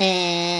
えー。